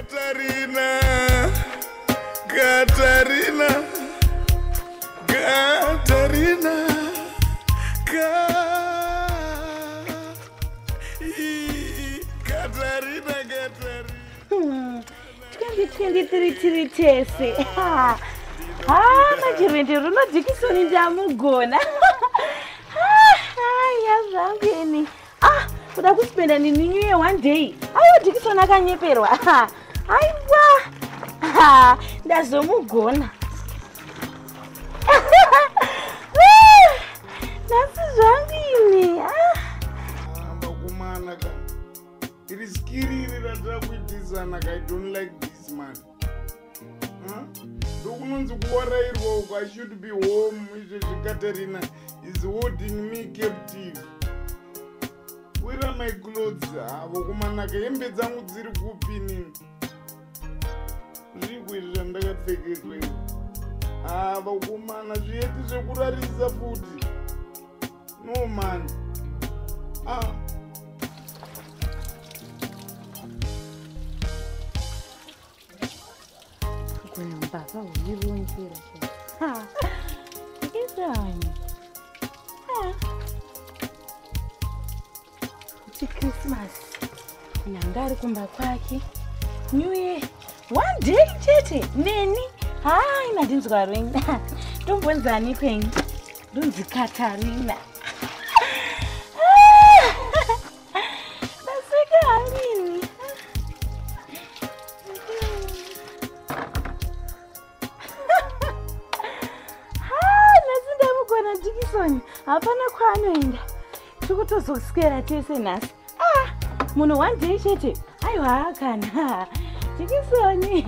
katarina katarina katarina katarina katarina 2023 tiri tese ha majirende runo jikisoni ndamugona. Aya zvangeni ah kuda kuspenda nini new year one day? Aiwa jikisoni akanyeperwa aiwa! Ndazomugona. Nhasi zvangini vakomana ka iri skiri iri ratira kuitisana ka i don't like this man. Ndokunonzi kuwarairwa uku i should be home izvezvi katarina is holding me captive. Where are my clothes? Havokumanaka hembe dzangu dziri kupi nini zviko izvi zvandakapfekeswa izvi. Ha vakomana zviyeti zvekurarisa futi. No man ah. kumbaba uyironzera ikizani kuti krismasi nyanga ari kumba kwake. New year one day chete neni? Hai nadinzwa rwenya ndombonzani kwenyu? Ndonzi katarina naseka hanini nhasi ndamugona jikisoni hapana kwaanoenda. Tiri kutozoswera tese nhasi. Ah munhu one day chete. Aiwa akana jikisoni.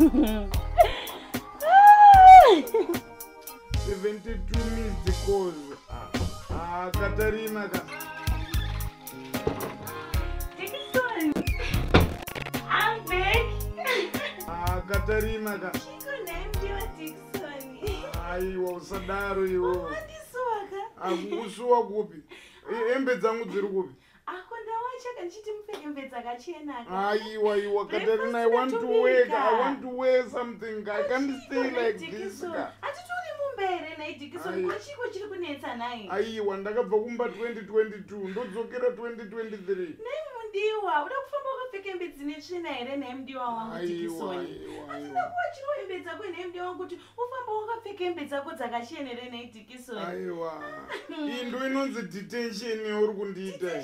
72 minutes calls ah katarina ka. Jikisoni. I'm back. ah katarina ka. Aiwa usadaro iwo akukusuwa kupi? E- hembe dzangu dziri kupi ndawachaka ndichiti mupfeke hembe dzakachenaka. aiwa iwa katarina i want to work i want to wear something i can't stay like this Hatitori mumba here naye Dickson. Ai. Ko chiko chiri kunetsa naye. aiwa ndakabva kumba 2022 ndodzokera 2023 Naye mudiwa, uda kufamba wakapfeka hembe dzine tsvina here naye mudiwa wangu aiwa Hatina kuva dzako naye mudiwa wangu kuti ufamba wakapfeka hembe dzako dzakachena here naye Dickson. aiwa iyi ndo inonzi detention yauri kundiita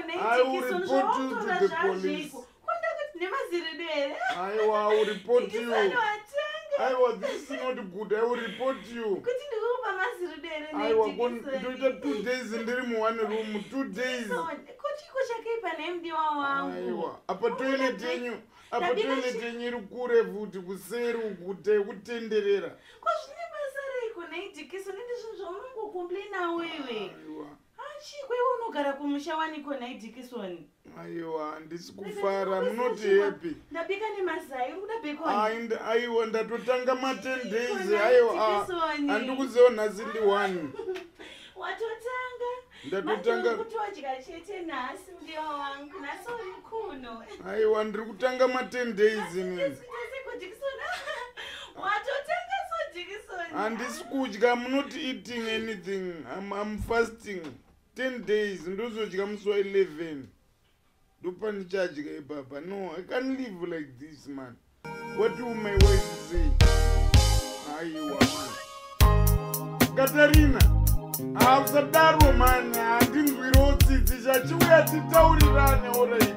iyi. Tishiriko naye I will Dickson. report you to Zvawautora the zvazvo police. iko. Kondakati nemaziredo here. aiwa i will report you Dickson watanga. aiwa this is not good i will report you kuti ndikukupa maziredo here aiwa ndoita two days ndiri muone room two days kochiko chakaipa nemudiwa wangu apa toilet yenyu apa toilet yenyu iri kure futi kuseri ukuta kutenderera ko zvine basa reiko naidikiso nende zvinhu zvaunongokomplaina wewe achiko iwe unogara kumusha waniko naidikisoni aiwa handisi kufara munoti happy. ndabika nemazai uri kuda bekoni Ai, nd- aiwa ndatotanga ma10 days aiwa Dickinson. handikuziva nhasi ndi one. Watotanga? Ndatotanga- kuti wadya chete nhasi mudiwa wangu nhasi uri kuno aiwa ndiri kutanga ma10 days inini sekodikisoni watotanga sodikisoni handisi kudya munoti eating anything i'm fasting 10 days ndozodya musi wa11 ndopanichadya ipapa no i can't live like this man. What will my wife say? Aiwa katarina hausadaro mani handinzwiriwo tsitsi chachiuya titaurirane orait